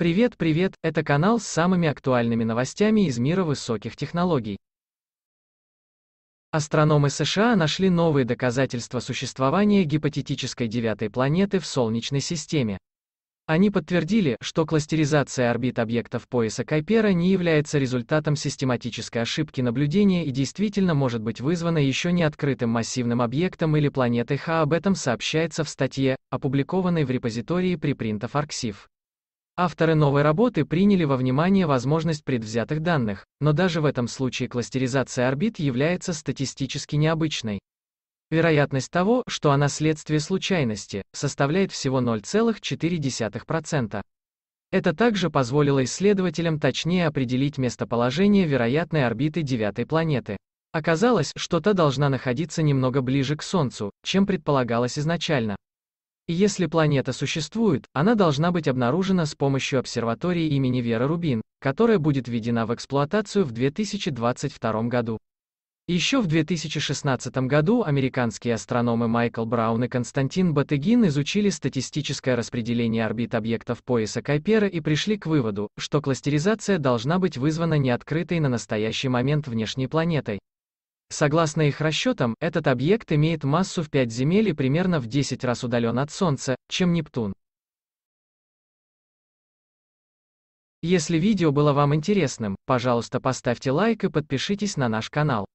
Привет, привет, это канал с самыми актуальными новостями из мира высоких технологий. Астрономы США нашли новые доказательства существования гипотетической девятой планеты в Солнечной системе. Они подтвердили, что кластеризация орбит объектов пояса Кайпера не является результатом систематической ошибки наблюдения и действительно может быть вызвана еще не открытым массивным объектом или планетой Х. Об этом сообщается в статье, опубликованной в репозитории припринтов Арксив. Авторы новой работы приняли во внимание возможность предвзятых данных, но даже в этом случае кластеризация орбит является статистически необычной. Вероятность того, что она следствие случайности, составляет всего 0,4%. Это также позволило исследователям точнее определить местоположение вероятной орбиты девятой планеты. Оказалось, что та должна находиться немного ближе к Солнцу, чем предполагалось изначально. И если планета существует, она должна быть обнаружена с помощью обсерватории имени Вера Рубин, которая будет введена в эксплуатацию в 2022 году. Еще в 2016 году американские астрономы Майкл Браун и Константин Батыгин изучили статистическое распределение орбит объектов пояса Кайпера и пришли к выводу, что кластеризация должна быть вызвана неоткрытой на настоящий момент внешней планетой. Согласно их расчетам, этот объект имеет массу в 5 Земель и примерно в 10 раз удален от Солнца, чем Нептун. Если видео было вам интересным, пожалуйста поставьте лайк и подпишитесь на наш канал.